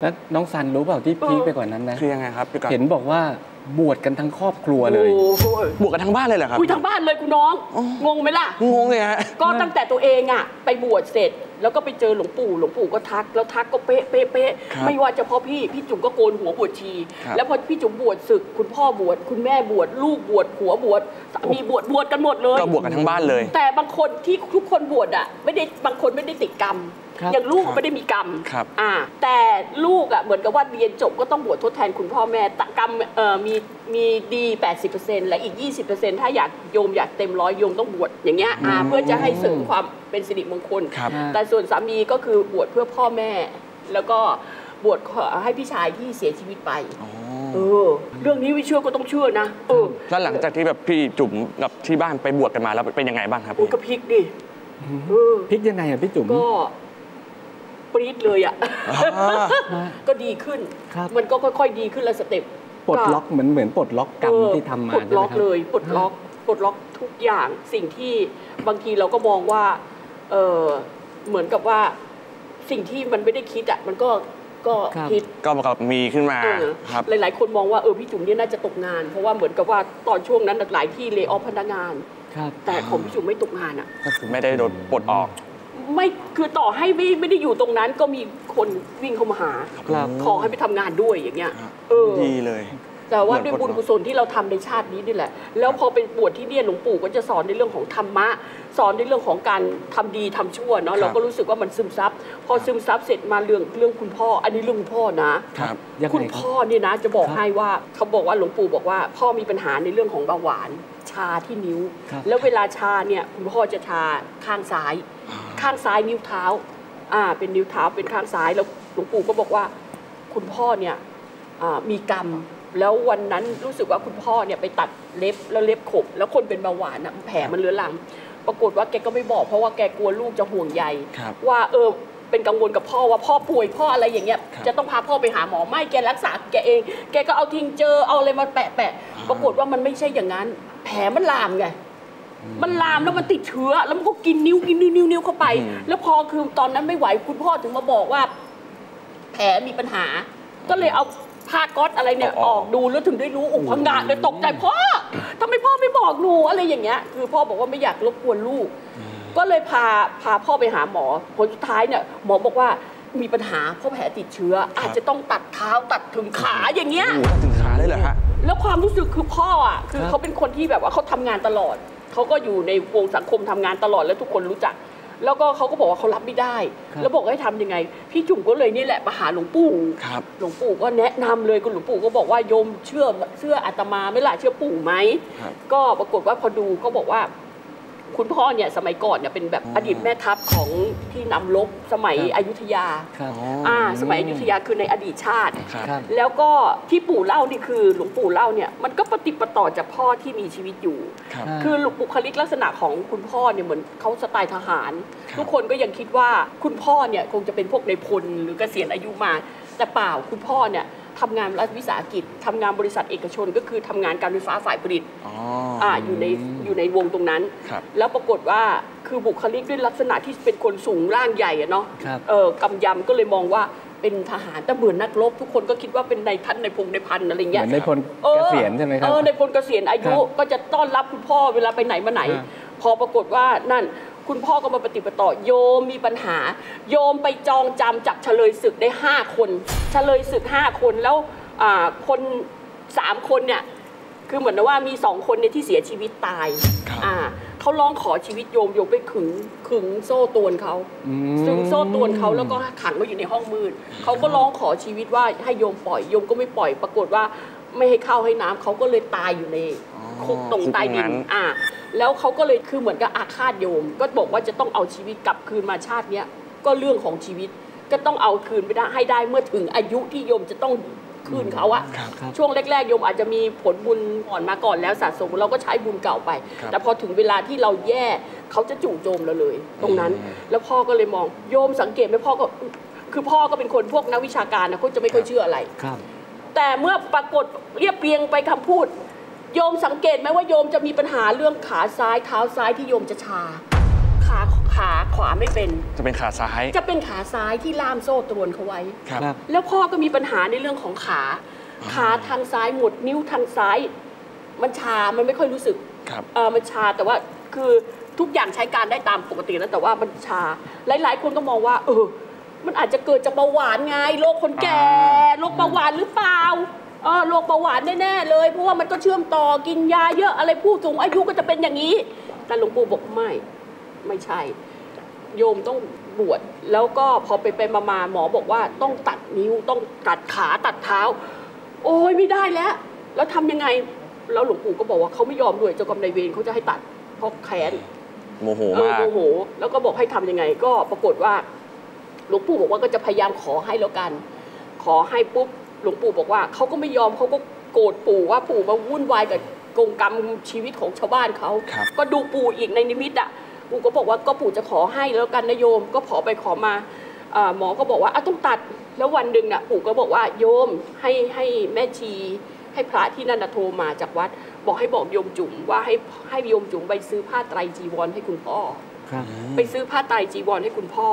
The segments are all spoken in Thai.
แล้วน้องซันรู้เปล่าที่พีคไปกว่านั้นนะ คือยังไงครับพี่ก๊อฟเห็นบอกว่า บวชกันทั้งครอบครัวเลยโอ้โหบวกกันทั้งบ้านเลยเหรอครับคุยทั้งบ้านเลยคุณน้อง งงไหมล่ะ งงเลยฮะ ก็ตั้งแต่ตัวเองอะ ไปบวชเสร็จ แล้วก็ไปเจอหลวงปู่ หลวงปู่ก็ทัก แล้วทักก็เป๊ะเป๊ะเป๊ะครับไม่ว่าจะเพราะพี่ พี่จุ๋มก็โกนหัวบวชชีครับแล้วพอพี่จุ๋มบวชศึก คุณพ่อบวช คุณแม่บวช ลูกบวช ผัวบวช สามีบวช บวชกันหมดเลย ก็บวกกันทั้งบ้านเลย แต่บางคนที่ทุกคนบวชอะ ไม่ได้ บางคนไม่ได้ติดกรรมครับอย่างลูกครับไม่ได้มีกรรมครับอ่า แต่ลูกอะเหมือนกับว่าเรียนจบก็ต้องบวชทดแทนคุณพ่อแม่แต่กรรมเอ่อมีมีดี 80%และอีก 20%ถ้าอยากโยมอยากเต็มร้อยโยมต้องบวชอย่างเงี้ยอ่าอืมเพื่อจะให้เสริมความเป็นสิริมงคล ครับอ่าแต่ส่วนสามีก็คือบวชเพื่อพ่อแม่ แล้วก็บวชขอให้พี่ชายที่เสียชีวิตไปอ๋อเออเรื่องนี้ไม่เชื่อก็ต้องเชื่อนะเออแล้วหลังจากที่แบบพี่จุ๋มกับที่บ้านไปบวชกันมาแล้วเป็นยังไงบ้างครับอุ้ยพี่กระพริกดิเออพลิกยังไงอะพี่จุ๋ม ก็ปรี๊ดเลยอะ อ่าฮะก็ดีขึ้น ครับ มันก็ค่อย ๆ ดีขึ้นละสเต็ป ปลดล็อกเหมือนเหมือนปลดล็อกกรรมเออที่ทำมาปลดล็อกใช่ไหมครับเลยปลดล็อกปลดล็อกทุกอย่างสิ่งที่บางทีเราก็มองว่าเออเหมือนกับว่าสิ่งที่มันไม่ได้คิดอะมันก็ก็ครับคิดก็บอกกับมีขึ้นมาเออครับหลาย ๆ คนมองว่าเออพี่จุ๋มเนี่ยน่าจะตกงาน เพราะว่าเหมือนกับว่าตอนช่วงนั้นหลายที่เล y off พนักงานครับแต่ของพี่จุ๋มไม่ตกงานอะก็คือไม่ได้โดนปลดออก ไม่คือต่อให้ไม่ไม่ได้อยู่ตรงนั้นก็มีคนวิ่งเข้ามาหา ครับ ขอให้ไปทำงานด้วยอย่างเงี้ย เออ ดีเลย แต่ว่าเหมืด้อวนยบุญคนกุศลที่เราทำในชาตินี้นี่แหละ แล้วพอเป็นบวชที่เนี่ยหลวงปู่ก็จะสอนในเรื่องของธรรมะ สอนในเรื่องของการทำดีทำชั่วเนาะ เราก็รู้สึกว่ามันซึมซับ พอซึมซับเสร็จมาเรื่องเรื่องคุณพ่อ อันนี้เรื่องคุณพ่อนะ ครับ ยังคุณไงครับพ่อเนี่ยนะจะบอกครับให้ว่าเขาบอกว่าหลวงปู่บอกว่า พ่อมีปัญหาในเรื่องของเบาหวาน ชาที่นิ้ว ครับแล้วเวลาชาเนี่ยคุณพ่อจะชาข้างซ้าย ข้างซ้ายนิ้วเท้า อ่า เป็นนิ้วเท้าเป็นข้างซ้ายแล้วหลวงปู่ก็บอกว่า คุณพ่อเนี่ยอ่ามีกรรม แล้ววันนั้นรู้สึกว่าคุณพ่อเนี่ยไปตัดเล็บแล้วเล็บขบ แล้วคนเป็นเบาหวานอะแผลมันเรื้อรังปรากฏว่าแกก็ไม่บอกเพราะว่าแกกลัวลูกจะห่วงใยครับว่าเออเป็นกังวลกับพ่อว่าพ่อป่วยพ่ออะไรอย่างเงี้ยครับจะต้องพาพ่อไปหาหมอไม่แกรักษาแกเอง แกก็เอาทิงเจอเอาอะไรมาแปะแปะปรากฏว่ามันไม่ใช่อย่างนั้น แผลมันลามไง มันลามแล้วมันติดเชื้อแล้วมันก็กินนิ้วกินนิ้วนิ้วนิ้วเข้าไปอืมแล้วพอคือตอนนั้นไม่ไหวคุณพ่อถึงมาบอกว่า แผลมีปัญหา ก็เลยเอาผ้าก๊อตอะไรเนี่ยเอาอออกอกดูแล้วถึงได้รู้อุพังงาเลยตกใจพ่อทำไมพ่อไม่บอกหนูอะไรอย่างเงี้ย คือพ่อบอกว่าไม่อยากรบกวนลูก ก็เลยพาพาพ่อไปหาหมอผลสุดท้ายเนี่ยหมอบอกว่ามีปัญหาเพราะแผลติดเชื้อ อาจจะต้องตัดเท้าตัดถึงขาอย่างเงี้ยโอ้โหตัดถึงขาเลยเหรอฮะแล้วความรู้สึกคือพ่ออะคือครับเขาเป็นคนที่แบบว่าเขาทำงานตลอด เขาก็อยู่ในวงสังคมทำงานตลอดแล้วทุกคนรู้จัก แล้วก็เขาก็บอกว่าเขารับไม่ได้ครับแล้วบอกให้ทำยังไง พี่จุ๋มก็เลยนี่แหละมาหาหลวงปู่ครับหลวงปู่ก็แนะนำเลยคุณหลวงปู่ก็บอกว่าโยมเชื่อเชื่ออาตมาไหม่ล่ะเชื่อปู่ไหมครับก็ปรากฏว่าพอดูก็บอกว่า คุณพ่อเนี่ยสมัยก่อนเนี่ยเป็นแบบอ๋ออดีตแม่ทัพของที่นำรบสมัยครับอยุธยาครับอ่าสมัยอยุธยาคือในอดีตชาติครับครับแล้วก็ที่ปู่เล่านี่คือหลวงปู่เล่าเนี่ยมันก็ปฏิดปะต่อจากพ่อที่มีชีวิตอยู่ครับอ่าคือบุคลิกลักษณะของคุณพ่อเนี่ยเหมือนเขาสไตล์ทหารครับทุกคนก็ยังคิดว่าคุณพ่อเนี่ยคงจะเป็นพวกในพลหรือเกษียณอายุมา แต่เปล่าคุณพ่อเนี่ย ทำงานรัฐวิสาหกิจทำงานบริษัทเอกชน ก็คือทำงานการไฟฟ้าฝ่ายผลิตอ๋ออ่าอยู่ในอยู่ในวงตรงนั้นครับแล้วปรากฏว่าคือบุคลิกด้วยลักษณะที่เป็นคนสูงร่างใหญ่อะเนาะครับเออกำยำก็เลยมองว่าเป็นทหารแต่เหมือนนักรบทุกคนก็คิดว่าเป็นนายพันในพงในพันอะไรเหเงี้มืยอนในพลออเกษียณใช่ไหมครับเออในพลเกษียณอายุครับก็จะต้อนรับคุณพ่อเวลาไปไหนมาไหนครับพอปรากฏว่านั่น คุณพ่อก็มาปฏิบัติต่อโยมมีปัญหา โยมไปจองจำจับเฉลยศึกได้ห้าคนเฉลยศึกห้าคนแล้วอ่าคนสามคนเนี่ยคือเหมือนว่ามีสองคนเนี่ยที่เสียชีวิตตายครับอ่าเขาร้องขอชีวิตโยมโยมไปขึงขึงโซ่ตรวนเขาอืมซึ่งโซ่ตรวนเขาแล้วก็ขังไว้อยู่ในห้องมืดเขาก็ร้องขอชีวิตว่าให้โยมปล่อยโยมก็ไม่ปล่อยปรากฏว่าไม่ให้ข้าวให้น้ำเขาก็เลยตายอยู่ในอ๋อคุกตรงใต้ดิคุกตรงนั้นนอ่า แล้วเขาก็เลยคือเหมือนกับอาฆาตโยม ก็บอกว่าจะต้องเอาชีวิตกลับคืนมาชาติเนี้ยก็เรื่องของชีวิตก็ต้องเอาคืนไปได้ให้ได้เมื่อถึงอายุที่โยมจะต้องคืนเขาอะครับครับช่วงแรกๆโยมอาจจะมีผลบุญก่อนมาก่อนแล้วสะสมเราก็ใช้บุญเก่าไปครับแต่พอถึงเวลาที่เราแย่เขาจะจู่โจมเราเลย ตรงนั้นอืมแล้วพ่อก็เลยมองโยมสังเกตไหมพ่อก็คือพ่อก็เป็นคนพวกนักวิชาการนะเขาจะไม่ค่อยเชื่ออะไรครับแต่เมื่อปรากฏเรียบเรียงไปคำพูด โยมสังเกตไหมว่าโยมจะมีปัญหาเรื่องขาซ้ายเท้าซ้ายที่โยมจะชาคขาขาขวาไม่เป็น จะเป็นขาซ้าย จะเป็นขาซ้ายที่ล่ามโซ่ตรวนเขาไว้ครับครับ แล้วพ่อก็มีปัญหาในเรื่องของขา ขาทางซ้ายหมดนิ้วทางซ้าย มันชา มันไม่ค่อยรู้สึกครับเออมันชาแต่ว่าคือทุกอย่างใช้การได้ตามปกติแล้วแต่ว่ามันชา หลาย ๆ คนก็มองว่า เออ มันอาจจะเกิดจากเบาหวานไงโรคคนแก่อ่าโรคเบาหวานหรือเปล่า เออโรคเบาหวานแน่ๆเลย เพราะว่ามันก็เชื่อมต่อกินยาเยอะอะไรผู้สูงอายุก็จะเป็นอย่างนี้ แต่หลวงปู่บอกไม่ ไม่ใช่ โยมต้องบวชแล้วก็พอไปไปมามาหมอบอกว่าต้องตัดนิ้วต้องตัดขาตัดเท้า โอ้ยไม่ได้แล้ว แล้วทำยังไงแล้วหลวงปู่ก็บอกว่าเขาไม่ยอมด้วยเจ้ากรรมนายเวรเขาจะให้ตัดเพราะแค้นโมโหเออมากโมโห แล้วก็บอกให้ทำยังไง ก็ปรากฏว่าหลวงปู่บอกว่าก็จะพยายามขอให้แล้วกัน ขอให้ปุ๊บห ลวงปู่บอกว่าเขาก็ไม่ยอมเขาก็โกรธปู่ว่าปู่มาวุ่นวายกับกงกรรมชีวิตของชาวบ้านเขาครับก็ดูปู่อีกในนิมิตอะปู่ก็บอกว่าก็ปู่จะขอให้แล้วกันนะโยม ก็ขอไปขอมาเอ่อหมอก็บอกว่าอะต้องตัดแล้ววันหนึ่งน่ะปู่ก็บอกว่าโยมให้ให้แม่ชีให้พระที่นั่นน่ะโทรมาจากวัด บอกให้บอกโยมจุ๋มว่าให้ให้โยมจุ๋มไปซื้อผ้าไตรจีวรให้คุณพ่อครับไปซื้อผ้าไตรจีวรให้คุณพ่อ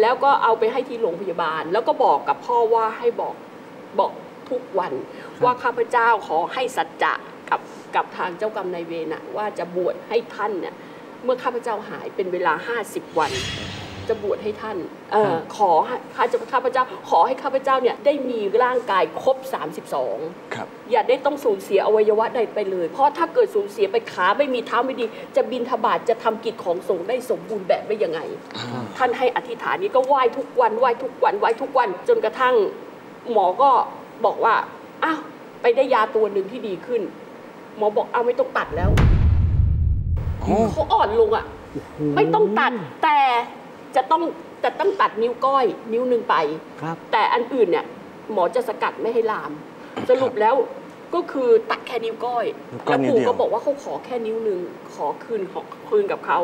แล้วก็เอาไปให้ที่โรงพยาบาล แล้วก็บอกกับพ่อว่าให้บอก บอกทุกวัน ว่าข้าพเจ้าขอให้สัจจะกับกับทางเจ้ากรรมนายเวรน่ะว่าจะบวชให้ท่านเนี่ยเมื่อข้าพเจ้าหายเป็นเวลา 50 วัน จะบวชให้ท่านเออขอให้ข้าจะข้าพเจ้า ขอให้ข้าพเจ้าเนี่ยได้มีร่างกายครบ 32ครับอย่าได้ต้องสูญเสียอวัยวะใดไปเลย เพราะถ้าเกิดสูญเสียไปขาไม่มีเท้าไม่ดี จะบินทบาทจะทำกิจของสงฆ์ได้สมบูรณ์แบบได้ยังไง ท่านให้อธิษฐานนี้ก็ไหว้ทุกวันไหว้ทุกวันไหว้ทุกวันจนกระทั่ง หมอก็บอกว่าอ้าวไปได้ยาตัวหนึ่งที่ดีขึ้น หมอบอกเอาไม่ต้องตัดแล้วโอ้เขาอ่อนลงอะ ไม่ต้องตัดแต่จะต้องจะต้องตัดนิ้วก้อย นิ้วหนึ่งไปครับแต่อันอื่นเนี่ย หมอจะสกัดไม่ให้ลาม สรุปแล้ว ก็คือตัดแค่นิ้วก้อยนิ้วก้อแล้ยวนิ้วปู่เดียวก็บอกว่าเขาขอแค่นิ้วหนึ่งขอคืนขอคืนกับเขา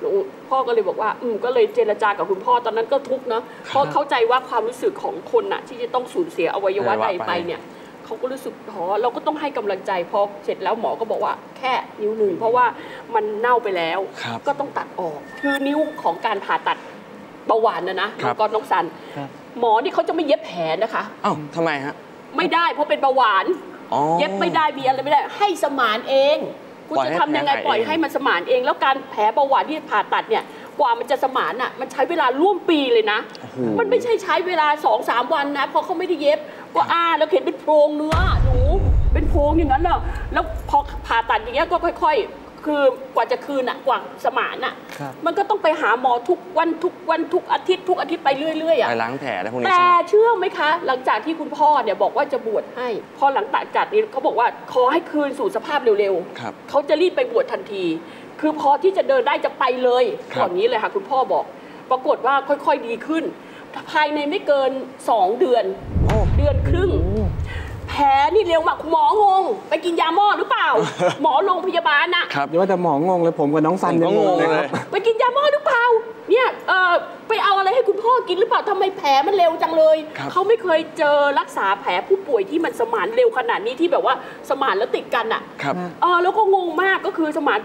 หลวงพ่อก็เลยบอกว่า อืมก็เลยเจรจากับคุณพ่อตอนนั้นก็ทุกข์เนาะเพราะเข้าใจว่าความรู้สึกของคนน่ะ ที่จะต้องสูญเสียอวัยวะใดไปเนี่ยเขาก็รู้สึกท้อเราก็ต้องให้กำลังใจพอเสร็จแล้วหมอก็บอกว่าแค่นิ้วหนึ่งเพราะว่ามันเน่าไปแล้วครับก็ต้องตัดออก คือนิ้วของการผ่าตัดเบาหวานนะนะครัน้บองกอนน้องสันครับหมอนี่เขาจะไม่เย็บแผลนะคะเอ้าทำไมฮะไม่ได้เพราะเป็นเบาหวานอ๋อ เย็บไม่ได้มีอะไรไม่ได้ ให้สมานเองคุณปล่อยจะให้ทำยังไงแผลหายปล่อยเองให้มันสมานเอง แล้วการแผลเบาหวานที่ผ่าตัดเนี่ยกว่ามันจะสมานอะมันใช้เวลาร่วมปีเลยนะโอ้โหมันไม่ใช่ใช้เวลาสองสามวันนะเพราะเขาไม่ได้เย็บก็อ้าแล้วเห็นเป็นโพรงเนื้อหนูเป็นโพรงอย่างนั้นเนาะแล้วพอผ่าตัดอย่างเงี้ยก็ค่อย ๆ คือกว่าจะคืนอะกว่าสมานอะครับมันก็ต้องไปหาหมอทุกวันทุกวันทุกอาทิตย์ทุกอาทิตย์ไปเรื่อยๆอะไปล้างแผลอะไรพวกนี้แต่ใช่ไหมเชื่อไหมคะ หลังจากที่คุณพ่อเนี่ยบอกว่าจะบวชให้ พอหลังจากจัดนี้เขาบอกว่าขอให้คืนสู่สภาพเร็วครับๆเขาจะรีบไปบวชทันที คือพอที่จะเดินได้จะไปเลยครับก่อนนี้เลยค่ะ คุณพ่อบอก ปรากฏว่าค่อยๆดีขึ้น ภายในไม่เกิน 2 เดือนโอ้เดือนครึ่ง แผลนี่เร็วมากหมองง ไปกินยาหม้อหรือเปล่า หมอโรงพยาบาลน่ะครับเดี๋ยวว่าแต่หมองงเลยผมกับน้องซันผมก็ยังงงงงเลยเลคยรับไปกินยาหม้อหรือเปล่า เนี่ยเออไปเอาอะไรให้คุณพ่อกินหรือเปล่าทำไมแผลมันเร็วจังเลยครับเขาไม่เคยเจอรักษาแผลผู้ป่วยที่มันสมานเร็วขนาดนี้ที่แบบว่าสมานแล้วติดกันอะครับเออแล้วก็งงมากก็คือสมาน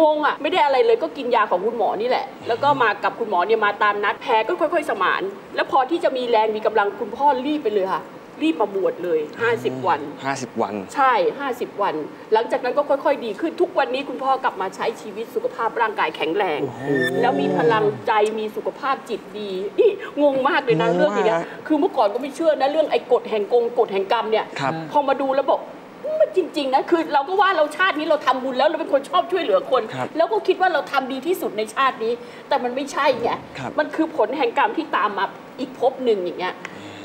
งงอะไม่ได้อะไรเลยก็กินยาของคุณหมอนี่แหละ แล้วก็มากับคุณหมอเนี่ยมาตามนัดแผลก็ค่อย ๆ สมาน แล้วพอที่จะมีแรงมีกำลังคุณพ่อรีบไปเลยค่ะ รีบมาบวชเลย 50 วัน 50 วัน ใช่ 50 วัน หลังจากนั้นก็ค่อย ๆ ดีขึ้นทุกวันนี้คุณพ่อกลับมาใช้ชีวิตสุขภาพร่างกายแข็งแรง แล้วมีพลังใจมีสุขภาพจิตดีนี่งงมากเลยนะงงมากเรื่องอย่างเงี้ยคือเมื่อก่อนก็ไม่เชื่อนะเรื่องไอ้กฎแห่งกงกฎแห่งกรรมเนี่ยครับพอมาดูแล้วบอกมันจริงๆนะคือเราก็ว่าเราชาตินี้เราทำบุญแล้วเราเป็นคนชอบช่วยเหลือคนครับแล้วก็คิดว่าเราทำดีที่สุดในชาตินี้ แต่มันไม่ใช่ไงครับมันคือผลแห่งกรรมที่ตามมาอีกภพหนึ่งอย่างเงี้ย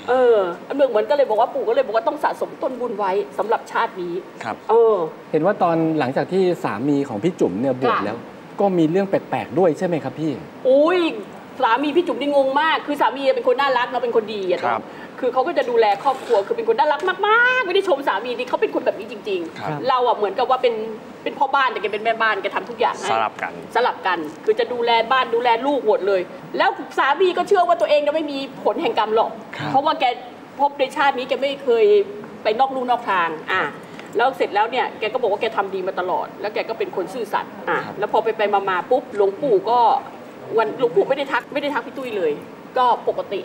เออเหมือนเหมือนก็เลยบอกว่าปู่ก็เลยบอกว่าต้องสะสมต้นบุญไว้สำหรับชาตินี้ครับเออ เห็นว่าตอนหลังจากที่สามีของพี่จุ๋มเนี่ยบวชค่ะแล้ว ก็มีเรื่องแปลกๆด้วยใช่ไหมครับพี่ อุ้ยสามีพี่จุ๋มนี่งงมาก คือสามีเป็นคนน่ารักเราเป็นคนดีอะครัเนาะบ คือเขาก็จะดูแลครอบครัวคือเป็นคนน่ารักมากๆ ไม่ได้ชมสามีนี่เขาเป็นคนแบบนี้จริง ครับ ๆ เราอะเหมือนกับว่าเป็นเป็นพ่อบ้านแต่แกเป็นแม่บ้านแกทำทุกอย่างให้ สลับกัน สลับกันคือจะดูแลบ้านดูแลลูกหมดเลย แล้วสามีก็เชื่อว่าตัวเองจะไม่มีผลแห่งกรรมหรอก ครับเพราะว่าแกพบในชาตินี้แกไม่เคยไปนอกลู่นอกทางอะแล้วเสร็จแล้วเนี่ยแกก็บอกว่าแกทำดีมาตลอด แล้วแกก็เป็นคนซื่อสัตย์อะแล้วพอไปไปมามาปุ๊บหลวงปู่ก็วันหลวงปู่ไม่ได้ทักไม่ได้ทักพี่ตุ้ยเลย ก็ปกติ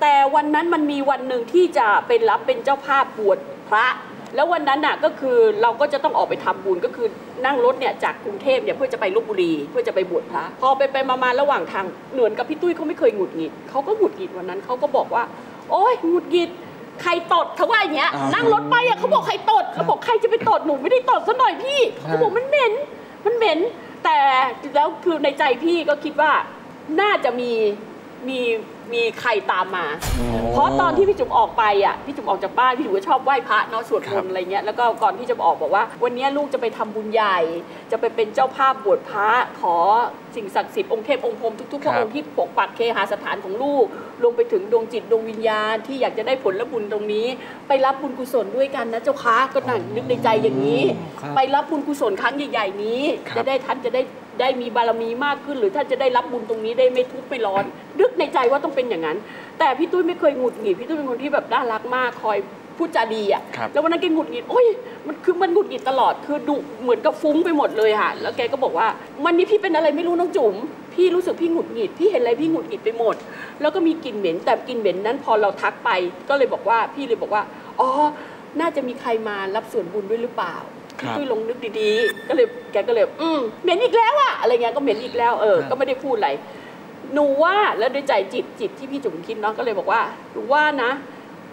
แต่วันนั้นมันมีวันหนึ่งที่จะเป็นรับเป็นเจ้าภาพบวชพระ แล้ววันนั้นน่ะก็คือเราก็จะต้องออกไปทำบุญก็คือนั่งรถเนี่ยจากกรุงเทพเนี่ยเพื่อจะไปลบบุรีเพื่อจะไปบวชพระ พอไปไปมามาระหว่างทางเหนือนกับพี่ตุ้ยเขาไม่เคยหงุดหงิดเขาก็หงุดหงิดวันนั้นเขาก็บอกว่า โอ๊ยหงุดหงิดใครตดเขาว่าอย่างเงี้ยนั่งรถไปอะเขาบอกใครตดเขาบอกใครจะไปตดหนูไม่ได้ตดซะหน่อยพี่เขาบอกมันเหม็นมันเหม็น แต่แล้วคือในใจพี่ก็คิดว่าน่าจะมีมี มีใครตามมา เพราะตอนที่พี่จุ๋มออกไปอะพี่จุ๋มออกจากบ้านพี่จุ๋มก็ชอบไหว้พระเนาะสวดมครันต์บอะไรเงี้ยแล้วก็ก่อนที่จะออกบอกว่า วันนี้ลูกจะไปทำบุญใหญ่ จะไปเป็นเจ้าภาพบวชพระขอสิ่งศักดิ์สิทธิ์องค์เทพองค์พรหมทุกๆพระองค์ที่ปกปักเคหาสถานของลูกลงไปถึงดวงจิตดวงวิญญาณที่อยากจะได้ผลและบุญตรงนี้ ไปรับบุญกุศลด้วยกันนะเจ้าคะก็นั่งนึกในใจอย่างนี้ครับไปรับบุญกุศลครั้งใหญ่ ๆ นี้ครับจะได้ท่านจะได้ ได้มีบารมีมากขึ้น หรือท่านจะได้รับบุญตรงนี้ได้ไม่ทุกข์ไม่ร้อนนึกในใจว่าต้องเป็นอย่างนั้น แต่พี่ตุ้ยไม่เคยหงุดหงิดพี่ตุ้ยเป็นคนที่แบบน่ารักมากคอยพูดจาดีอะครับแล้ววันนั้นแกหงุดหงิด โอ้ย มันคือมันหงุดหงิดตลอด คือดุเหมือนกับฟุ้งไปหมดเลยค่ะ แล้วแกก็บอกว่า วันนี้พี่เป็นอะไรไม่รู้น้องจุ๋ม พี่รู้สึกพี่หงุดหงิด พี่เห็นอะไรพี่หงุดหงิดไปหมด แล้วก็มีกลิ่นเหม็น แต่กลิ่นเหม็นนั้นพอเราทักไป ก็เลยบอกว่า พี่เลยบอกว่า อ๋อ น่าจะมีใครมารับส่วนบุญด้วยหรือเปล่า ครับพี่ตุ้ยลองนึกดีๆ ก็เลยแกก็เลย อืมเหม็นอีกแล้วอะอะไรเงี้ยก็เหม็นอีกแล้วเออครับก็ไม่ได้พูดอะไรหนูว่าแล้วด้วยใจจิตจิตที่พี่จุ๋มคิดเนาะก็เลยบอกว่าหนูว่านะ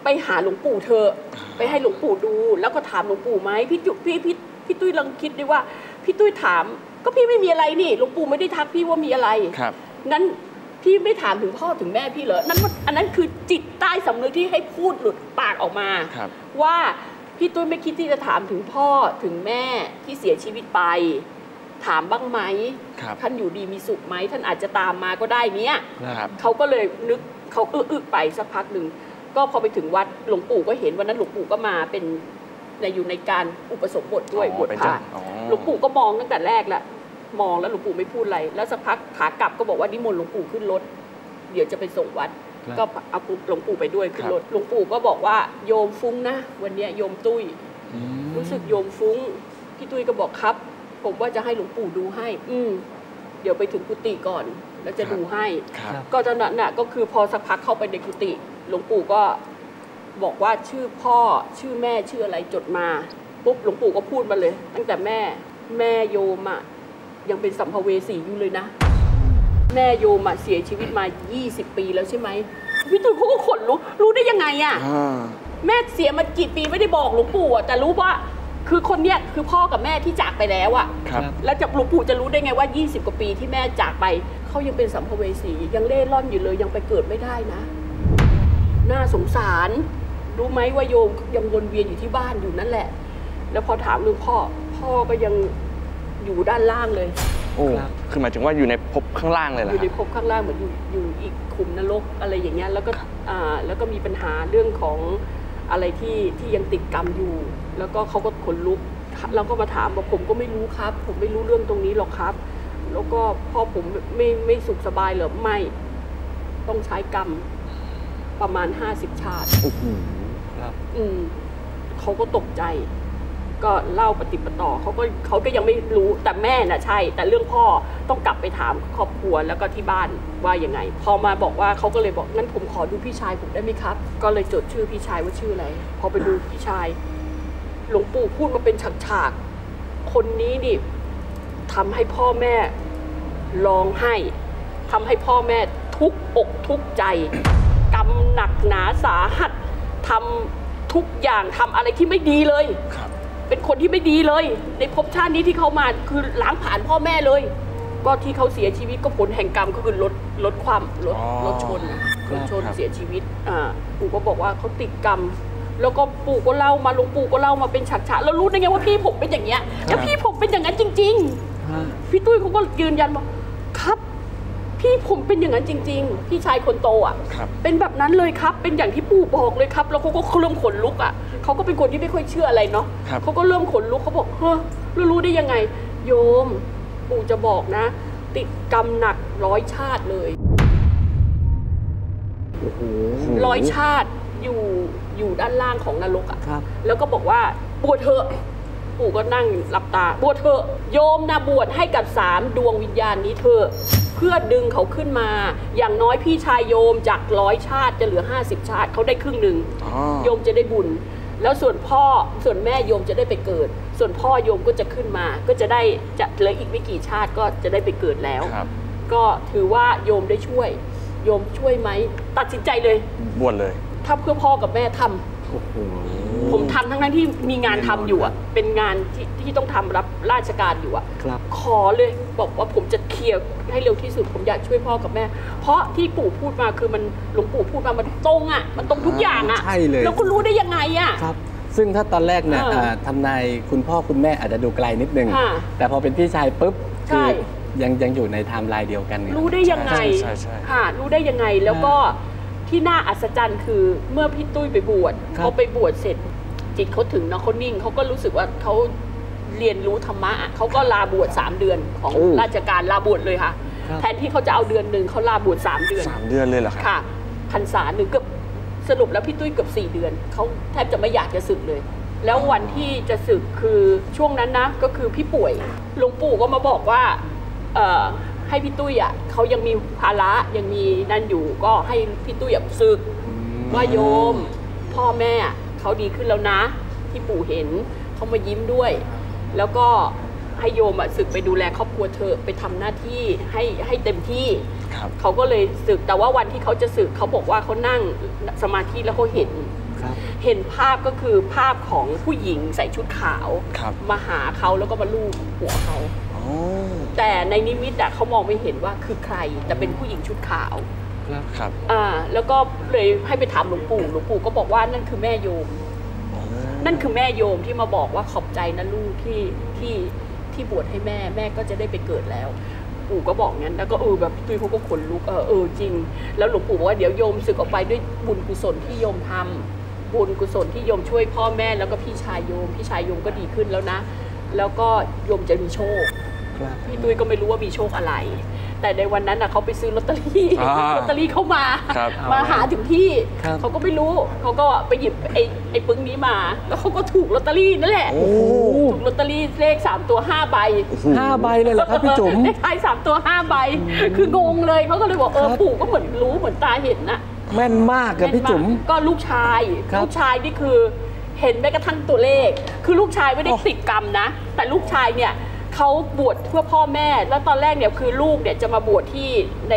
ไปหาหลวงปู่เธอะไปให้หลวงปู่ดู แล้วก็ถามหลวงปู่ไหมพี่จุพี่พี่พี่ตุ้ยลองคิดดิว่า พี่ตุ้ยถาม ก็พี่ไม่มีอะไรนี่หลวงปู่ไม่ได้ทักพี่ว่ามีอะไรครับงั้นพี่ไม่ถามถึงพ่อถึงแม่พี่เหรอ นั่นมันอันนั้นคือจิตใต้สำนึกที่ให้พูดหลุดปากออกมาครับว่า พี่ตุ้ยไม่คิดที่จะถามถึงพ่อถึงแม่ที่เสียชีวิตไป ถามบ้างไหมครับท่านอยู่ดีมีสุขไหมท่านอาจจะตามมาก็ได้เนี้ยครับเขาก็เลยนึกเขาอึอึไปสักพักหนึ่งก็พอไปถึงวัดหลวงปู่ก็เห็นวันนั้นหลวงปู่ก็มาเป็นในอยู่ในการอุปสมบทด้วยอ๋อบวชเป็นพระเจ้าอ๋อหลวงปู่ก็มองตั้งแต่แรกแหละมองแล้วหลวงปู่ไม่พูดอะไร แล้วสักพักขากลับก็บอกว่านิมนต์หลวงปู่ขึ้นรถ เดี๋ยวจะไปส่งวัดครับ ก็เอาหลวงปู่ไปด้วยขึ้นรถหลวงปู่ก็บอกว่าโยมฟุ้งนะ วันเนี้ยโยมตุ้ยอืมรู้สึกโยมฟุ้งพี่ตุ้ยก็บอกครับ ผมว่าจะให้หลวงปู่ดูให้ อืมเดี๋ยวไปถึงกุฏิก่อน แล้วจะดูให้ครับก็ตอนนั้นน่ะก็คือพอสักพักเข้าไปในกุฏิหลวงปู่ก็บอกว่าชื่อพ่อชื่อแม่ชื่ออะไรจดมาปุ๊บหลวงปู่ก็พูดมาเลย ตั้งแต่แม่แม่โยมอะยังเป็นสัมภเวสีอยู่เลยนะ แม่โยมอะเสียชีวิตมา 20 ปีแล้วใช่ไหมพี่ตุ้ยเขาก็ขนลุกรู้ได้ยังไงอะอ่าแม่เสียมากี่ปีไม่ได้บอกหลวงปู่อะแต่รู้ว่าคือคนเนี้ยคือพ่อกับแม่ที่จากไปแล้วอะครับแล้วจะหลวงปู่จะรู้ได้ไงว่า 20 กว่าปีที่แม่จากไปเขายังเป็นสัมภเวสียังเล่ร่อนอยู่เลยยังไปเกิดไม่ได้นะ น่าสงสาร รู้ไหมว่าโยมยังวนเวียนอยู่ที่บ้านอยู่นั่นแหละ แล้วพอถามเรื่องพ่อ พ่อก็ยังอยู่ด้านล่างเลย โอ้ครับ คือหมายถึงว่าอยู่ในภพข้างล่างเลยเหรออยู่ในภพข้างล่างเหมือนอยู่อยู่อีกขุมนรกอะไรอย่างเงี้ยแล้วก็อ่าแล้วก็มีปัญหาเรื่องของอะไรที่ที่ยังติดกรรมอยู่ แล้วก็เขาก็ขนลุกเราก็มาถามบอกผมก็ไม่รู้ครับ ผมไม่รู้เรื่องตรงนี้หรอกครับ แล้วก็พ่อผมไม่ไม่สุขสบายเหรอไม่ ต้องใช้กรรมประมาณ50ชาติ โอ้โหครับอืมเขาก็ตกใจ ก็เล่าปฏิปต่อเขาก็เขาก็ยังไม่รู้แต่แม่น่ะใช่ แต่เรื่องพ่อต้องกลับไปถามครอบครัวแล้วก็ที่บ้านว่ายังไง พอมาบอกว่าเขาก็เลยบอกงั้นผมขอดูพี่ชายผมได้ไหมครับ ก็เลยจดชื่อพี่ชายว่าชื่ออะไรพอไปดูพี่ชาย หลวงปู่พูดมาเป็นฉากๆคนนี้นี่ทำให้พ่อแม่ร้องไห้ทำให้พ่อแม่ทุกอกทุกใจกรรมหนักหนาสาหัสทำทุกอย่างทำอะไรที่ไม่ดีเลย ครับ เป็นคนที่ไม่ดีเลย ในภพชาตินี้ที่เขามาคือล้างผ่านพ่อแม่เลย ก็ที่เขาเสียชีวิตก็ผลแห่งกรรมก็คือรถรถความรถอ๋อรถชนรถชนครับ เสียชีวิตอ่าปู่ก็บอกว่าเขาติดกรรม แล้วก็ปู่ก็เล่ามาหลวงปู่ก็เล่ามาเป็นฉากๆแล้วรู้ได้ไงว่าพี่ผมเป็นอย่างเงี้ยแล้วพี่ผมเป็นอย่างนั้นจริงฮะๆพี่ตุ้ยเขาก็ยืนยันบอกครับ พี่ผมเป็นอย่างนั้นจริง ๆ พี่ชายคนโตอะ ครับ เป็นแบบนั้นเลยครับ เป็นอย่างที่ปู่บอกเลยครับ แล้วเขาก็เริ่มขนลุกอะเขาก็เป็นคนที่ไม่ค่อยเชื่ออะไรเนาะครับ เขาก็เริ่มขนลุกเขาบอกเฮ้อแล้วรู้ได้ยังไง โยม ปู่จะบอกนะ ติดกรรมหนักร้อยชาติเลย โอ้โหร้อยชาติอยู่อยู่ด้านล่างของนรกอะ ครับ แล้วก็บอกว่าบวชเถอะบ ปู่ก็นั่งหลับตา บวชเถอะโยมนะบวชให้กับสามดวงวิญญาณนี้เถอะเพื่อดึงเขาขึ้นมา อย่างน้อยพี่ชายโยมจากร้อยชาติจะเหลือ 50 ชาติเขาได้ครึ่งหนึ่งอ๋อโยมจะได้บุญ แล้วส่วนพ่อส่วนแม่โยมจะได้ไปเกิด ส่วนพ่อโยมก็จะขึ้นมา ก็จะได้จะเหลืออีกไม่กี่ชาติก็จะได้ไปเกิดแล้วครับก็ถือว่าโยมได้ช่วย โยมช่วยไหมตัดสินใจเลย บวชเลย ถ้าเพื่อพ่อกับแม่ทำโอ้โห ผมทำทั้งนั้นที่มีงานทำอยู่อะเป็นงานที่ที่ต้องทำรับราชการอยู่อะครับขอเลยบอกว่าผมจะเคลียร์ให้เร็วที่สุดผมอยากช่วยพ่อกับแม่ เพราะที่ปู่พูดมาคือมันหลวงปู่พูดมามันตรงอะมันตรงทุกอย่างอะใช่เลยแล้วคุณรู้ได้ยังไงอะครับซึ่งถ้าตอนแรกเนี่ยเอออ่าทำนายคุณพ่อคุณแม่อาจจะดูไกลนิดนึงค่ะแต่พอเป็นพี่ชายปุ๊บใช่คือยังยังอยู่ในไทม์ไลน์เดียวกันเนี่ยรู้ได้ยังไงใช่ใช่ใช่ค่ะรู้ได้ยังไงแล้วก็ ที่น่าอัศจรรย์คือเมื่อพี่ตุ้ยไปบวชครับ เขาไปบวชเสร็จ จิตเขาถึงเนาะเขานิ่งเขาก็รู้สึกว่าเขาเรียนรู้ธรรมะเขาก็ลาบวชสามเดือนของโอ้ราชการลาบวชเลยค่ะ ครับ แทนที่เขาจะเอาเดือนหนึ่งเขาลาบวชสามเดือน สามเดือนเลยเหรอครับ ค่ะพรรษาหนึ่งเกือบสรุปแล้วพี่ตุ้ยเกือบสี่เดือนเขาแทบจะไม่อยากจะสึกเลย แล้ววันที่จะสึกคือช่วงนั้นนะ ก็คือพี่ป่วยหลวงปู่ก็มาบอกว่าเอ่อ ให้พี่ตุ้ยอะเขายังมีภาระยังมีนั่นอยู่ก็ให้พี่ตุ้ยอะสึกว่าโยม พ่อแม่เขาดีขึ้นแล้วนะ ที่ปู่เห็นเขามายิ้มด้วย แล้วก็ให้โยมอะศึกไปดูแลครอบครัวเธอไปทำหน้าที่ให้ให้เต็มที่ครับเขาก็เลยศึกแต่ว่าวันที่เขาจะศึกเขาบอกว่าเขานั่งสมาธิแล้วเขาเห็นครับเห็นภาพก็คือภาพของผู้หญิงใส่ชุดขาวครับมาหาเขาแล้วก็มาลูบหัวเขาอ๋อ แต่ในนิมิตอะเขามองไม่เห็นว่าคือใคร แต่เป็นผู้หญิงชุดขาวครับครับอ่าแล้วก็เลยให้ไปถามหลวงปู่หลวงปู่ก็บอกว่านั่นคือแม่โยม นั่นคือแม่โยมที่มาบอกว่าขอบใจนะลูกที่ที่ที่บวชให้แม่แม่ก็จะได้ไปเกิดแล้ว ปู่ก็บอกงั้นแล้วก็เออแบบพี่ตุ้ยเขาก็ขนลุกเออเออจริง แล้วหลวงปู่บอกว่าเดี๋ยวโยมสึกออกไปด้วยบุญกุศลที่โยมทำบุญกุศลที่โยมช่วยพ่อแม่แล้วก็พี่ชายโยม พี่ชายโยมก็ดีขึ้นแล้วนะ แล้วก็โยมจะมีโชคครับ พี่ตุ้ยก็ไม่รู้ว่ามีโชคอะไร แต่ในวันนั้นน่ะเขาไปซื้อลอตเตอรี่อ่าลอตเตอรี่เข้ามาครับมาหาถึงที่ครับเขาก็ไม่รู้เขาก็ไปหยิบไอ้ไอ้ปึ้งนี้มา แล้วเขาก็ถูกลอตเตอรี่นั่นแหละโอ้ถูกลอตเตอรี่เลขสามตัวห้าใบห้าใบเลยเหรอครับพี่จุ๋มเลขท้ายสามตัวห้าใบคืองงเลยเขาก็เลยบอกเออครับปู่ก็เหมือนรู้เหมือนตาเห็นนะแม่นมากกับพี่จุ๋มแน่นากก็ลูกชายครับลูกชายนี่คือเห็นแม้กระทั่งตัวเลข คือลูกชายไม่ได้โอ้ติดกรรมนะ แต่ลูกชายเนี่ย เขาบวชเพื่อพ่อแม่ แล้วตอนแรกเนี่ยคือลูกเนี่ยจะมาบวชที่ใน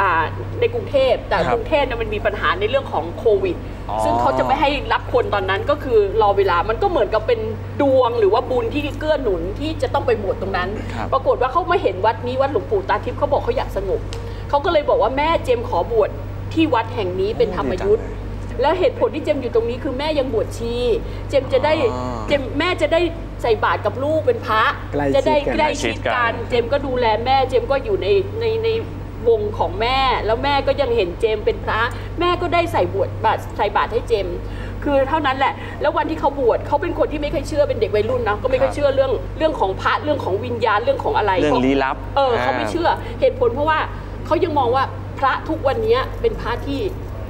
อ่าในกรุงเทพแต่ครับกรุงเทพเนี่ยมันมีปัญหาในเรื่องของโควิดอ๋อซึ่งเขาจะไม่ให้รับคนตอนนั้นก็คือรอเวลามันก็เหมือนกับเป็นดวงหรือว่าบุญที่เกื้อหนุนที่จะต้องไปบวชตรงนั้นครับปรากฏว่าเขามาเห็นวัดนี้วัดหลวงปู่ตาทิพย์เขาบอกเขาอยากสงบเขาก็เลยบอกว่าแม่เจมส์ขอบวชที่วัดแห่งนี้เป็นธรรมยุทธ์ แล้วเหตุผลที่เจมส์อยู่ตรงนี้คือแม่ยังบวชชี เจมส์จะได้อ๋อเจมส์แม่จะได้ใส่บาตรกับลูกเป็นพระใกล้ชิดจะได้กันใกล้ชิดใกล้ชิดกักันนเจมส์ก็ดูแลแม่เจมส์ก็อยู่ในในในวงของแม่แล้วแม่ก็ยังเห็นเจมส์เป็นพระ แม่ก็ได้ใส่บวชบาตรใส่บาตรให้เจมส์คือเท่านั้นแหละ แล้ววันที่เขาบวชเขาเป็นคนที่ไม่เคยเชื่อเป็นเด็กวัยรุ่นนะก็ไม่เคยเชื่อเรื่องเรื่องของพระเรื่องของวิญญาณเรื่องของอะไรเรื่องลี้ลับ เออเขาไม่เชื่อเหตุผลเพราะว่าเขายังมองว่าพระทุกวันนี้เป็นพระที่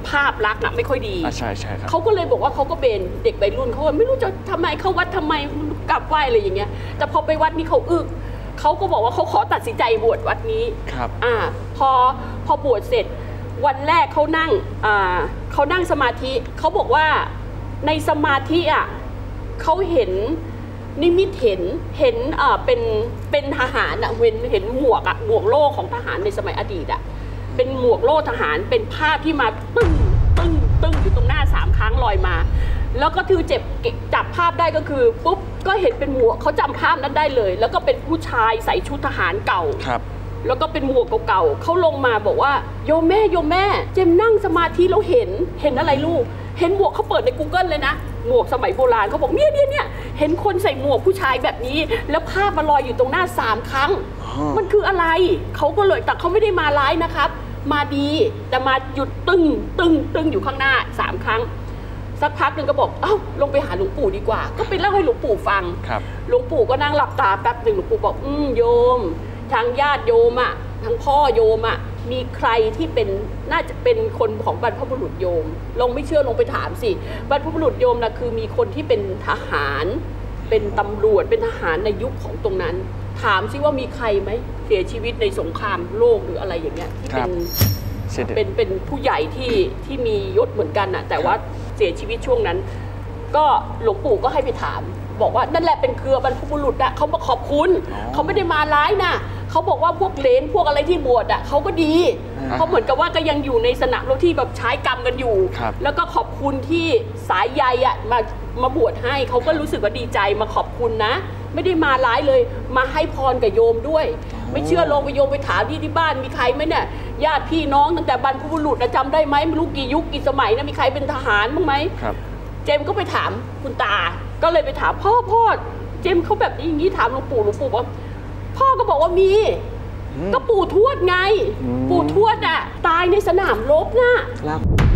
ภาพลักษณ์น่ะไม่ค่อยดีอะใช่ใช่ครับ เขาก็เลยบอกว่าเขาก็เป็นเด็กวัยรุ่นเขาก็ไม่รู้จะทำไมเข้าวัดทำไมกลับไหวอะไรอย่างเงี้ย แต่พอไปวัดนี้เขาอึกเขาก็บอกว่าเขาขอตัดสินใจบวชวัดนี้ ครับ อ่าพอพอบวชเสร็จวันแรกเขานั่งอ่าเขานั่งสมาธิเขาบอกว่าในสมาธิอะเขาเห็นนิมิตเห็นเห็นอ่าเป็นเป็นทหารอะเห็นเห็นหมวกอะหมวกโล่ของทหารในสมัยอดีตอะเป็นหมวกโล่ทหารเป็นภาพที่มาตึ้ง ตึ้งตึ้งอยู่ตรงหน้าสามครั้งลอยมา แล้วก็คือเจ็บเก็บจับภาพได้ก็คือปุ๊บก็เห็นเป็นหมวกเขาจำภาพนั้นได้เลย แล้วก็เป็นผู้ชายใส่ชุดทหารเก่าครับแล้วก็เป็นหมวกเก่าๆเขาลงมาบอกว่าโยมแม่โยมแม่ เจมนั่งสมาธิแล้วเห็นเห็นอะไรลูก เห็นหมวกเขาเปิดใน Google เลยนะ หมวกสมัยโบราณเขาบอกเนี่ยเนี่ยเนี่ยเห็นคนใส่หมวกผู้ชายแบบนี้ แล้วภาพมาลอยอยู่ตรงหน้าสามครั้งอ๋อมันคืออะไร เขาก็เลยแต่เขาไม่ได้มาร้ายนะครับ มาดีแต่มาหยุดตึงตึงตึงอยู่ข้างหน้าสามครั้ง สักพักหนึ่งก็บอกเอ้าลงไปหาหลวงปู่ดีกว่า ก็ไปเล่าให้หลวงปู่ฟังครับหลวงปู่ก็นั่งหลับตาแป๊บหนึ่งหลวงปู่บอกอืมโยม ทางญาติโยมอะทางพ่อโยมอะมีใครที่เป็นน่าจะเป็นคนของบรรพบุรุษโยมลองไม่เชื่อลงไปถามสิบรรพบุรุษโยมนะคือมีคนที่เป็นทหาร เป็นตำรวจเป็นทหารในยุคของตรงนั้น ถามซิว่ามีใครไหมเสียชีวิตในสงครามโลกหรืออะไรอย่างเงี้ยที่ครัเป็บนเสียดายเป็นเป็นผู้ใหญ่ที่ที่มียศเหมือนกันน่ะแต่ว่าเสียชีวิตช่วงนั้น ก็หลวงปู่ก็ให้ไปถาม บอกว่านั่นแหละเป็นเครือบรรพบุรุษอะเขามาขอบคุณอ๋อเขาไม่ได้มาร้ายนะเขาบอกว่าพวกเลนพวกอะไรที่บวชอะเขาก็ดีอ่าเขาเหมือนกับว่าก็ยังอยู่ในสนามรบที่แบบใช้กรรมกันอยู่ครับแล้วก็ขอบคุณที่สายใยอะมามาบวชให้เขาก็รู้สึกว่าดีใจมาขอบคุณนะ ไม่ได้มาร้ายเลย มาให้พรกับโยมด้วย ไม่เชื่อลองไปโยมไปถามที่ที่บ้านมีใครไหมเนี่ยญาติพี่น้องตั้งแต่บรรพบุรุษนะจำได้ไหมไม่รู้กี่ยุคกี่สมัยนะมีใครเป็นทหารบ้างไหมครับ เจมส์ก็ไปถามคุณตา ก็เลยไปถามพ่อพ่อเจมส์เขาแบบนี้อย่างนี้ถามหลวงปู่หลวงปู่ว่าพ่อก็บอกว่ามีอืมก็ปู่ทวดไงอืมปู่ทวดอะตายในสนามรบน่ะครับโอ้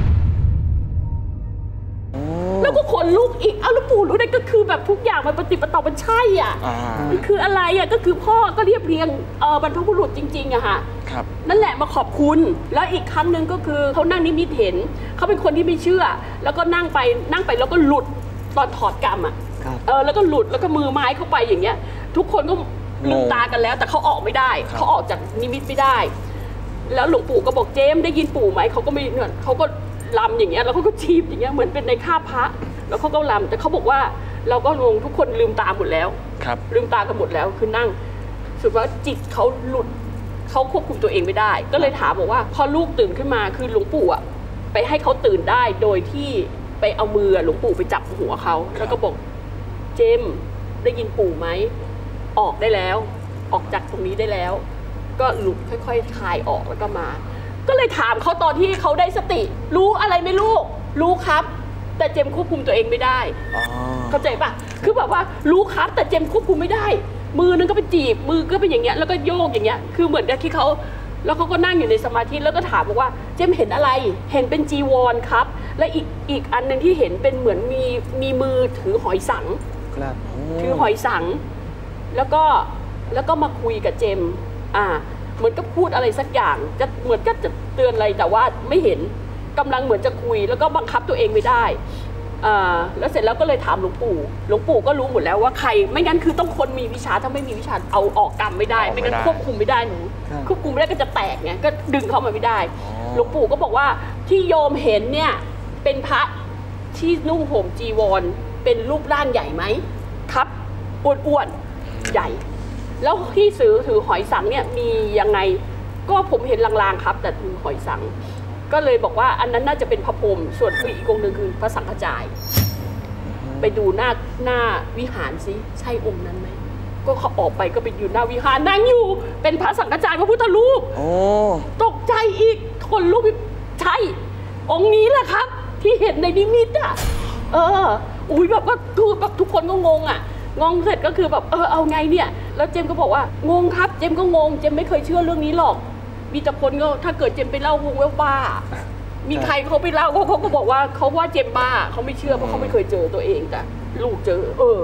แล้วก็ขนลุกอีกเอาแล้วปู่รู้ได้ก็คือแบบทุกอย่างมันปฏิปต่อมันใช่อะอ่ามันคืออะไรอะก็คือพ่อก็เรียบเรียงเออบรรพบุรุษจริงๆอะค่ะครับนั่นแหละมาขอบคุณ แล้วอีกครั้งหนึ่งก็คือเขานั่งนิมิตเห็นเขาเป็นคนที่ไม่เชื่อ แล้วก็นั่งไปนั่งไปแล้วก็หลุดตอนถอดกรรมอะครับเออแล้วก็หลุดแล้วก็มือไม้เข้าไปอย่างเงี้ย ทุกคนก็ลืมงงตากันแล้ว แต่เขาออกไม่ได้ครับเขาออกจากนิมิตไม่ได้ แล้วหลวงปู่ก็บอกเจมส์ได้ยินปู่ไหมเขาก็ไม่เนี่ยเขาก็ ลำอย่างเงี้ยแล้วเขาก็ชีบอย่างเงี้ยเหมือนเป็นในข้าบพระ แล้วเขาก็ลำแต่เขาบอกว่าเราก็งงทุกคนลืมตาหมดแล้วครับลืมตากันหมดแล้วคือนั่งรู้สุดว่าจิตเขาหลุดเขาควบคุมตัวเองไม่ได้ ก็เลยถามบอกว่า พอลูกตื่นขึ้นมาคือหลวงปู่อะไปให้เขาตื่นได้โดยที่ไปเอามือหลวงปู่ไปจับหัวเขาแล้วก็บอกเจมส์ได้ยินปู่ไหมออกได้แล้ว ออกจากตรงนี้ได้แล้ว ก็หลุดค่อย ๆ คลายออกแล้วก็มา ก็เลยถามเขาตอนที่เขาได้สติ รู้อะไรไหมลูก รู้ครับ แต่เจมส์ควบคุมตัวเองไม่ได้อ๋อเข้าใจปะคือแบบว่ารู้ครับแต่เจมส์ควบคุมไม่ได้ มือนึงก็เป็นจีบ มือก็เป็นอย่างเงี้ยแล้วก็โยกอย่างเงี้ย คือเหมือนกับที่เขาแล้วเขาก็นั่งอยู่ในสมาธิแล้วก็ถามบอกว่า เจมส์เห็นอะไร เห็นเป็นจีวรครับ และอีกอีกอันหนึ่งที่เห็นเป็นเหมือนมีมีมือถือหอยสังครับถือหอยสัง แล้วก็แล้วก็มาคุยกับเจมส์อ่า เหมือนกับพูดอะไรสักอย่าง จะเหมือนก็จะเตือนอะไรแต่ว่าไม่เห็นกำลังเหมือนจะคุย แล้วก็บังคับตัวเองไม่ได้อ่าแล้วเสร็จแล้วก็เลยถามหลวงปู่ หลวงปู่ก็รู้หมดแล้วว่าใคร ไม่งั้นคือต้องคนมีวิชาถ้าไม่มีวิชาเอาออกกรรมไม่ได้ออกไม่ไม่งั้นได้ควบคุมไม่ได้หนูครับควบคุมไม่ได้ก็จะแตกไงก็ดึงเข้ามาไม่ได้อ๋อหลวงปู่ก็บอกว่าที่โยมเห็นเนี่ยเป็นพระที่นุ่งห่มจีวร เป็นรูปร่างใหญ่ไหมครับอ้วนๆใหญ่ แล้วที่ซื้อถือหอยสังเนี่ยมียังไงก็ผมเห็นลางๆครับ แต่ถือหอยสัง ก็เลยบอกว่าอันนั้นน่าจะเป็นพระพรหมส่วนอีกองค์หนึ่งคือพระสังฆจาย ไปดูหน้าหน้าวิหารสิใช่องค์นั้นไหมก็เขาออกไปก็ไปอยู่หน้าวิหารนั่งอยู่ เป็นพระสังฆจายพระพุทธรูปโอ้ตกใจอีกคนลุกอีกใช่ องค์นี้แหละครับ ที่เห็นในนิมิตอะเอออุ้ยแบบว่าคือแบบทุกคนก็งงอะ งงเสร็จก็คือแบบเออเอาไงเนี่ย แล้วเจมก็บอกว่างงครับ เจมก็งง เจมไม่เคยเชื่อเรื่องนี้หรอก มีแต่คนก็ถ้าเกิดเจมไปเล่าวงแววบ้า มีใครเขาไปเล่าเขาเขาก็บอกว่าเขาว่าเจมบ้าเขาไม่เชื่อเพราะเขาไม่เคยเจอตัวเองแต่ลูกเจอ เออ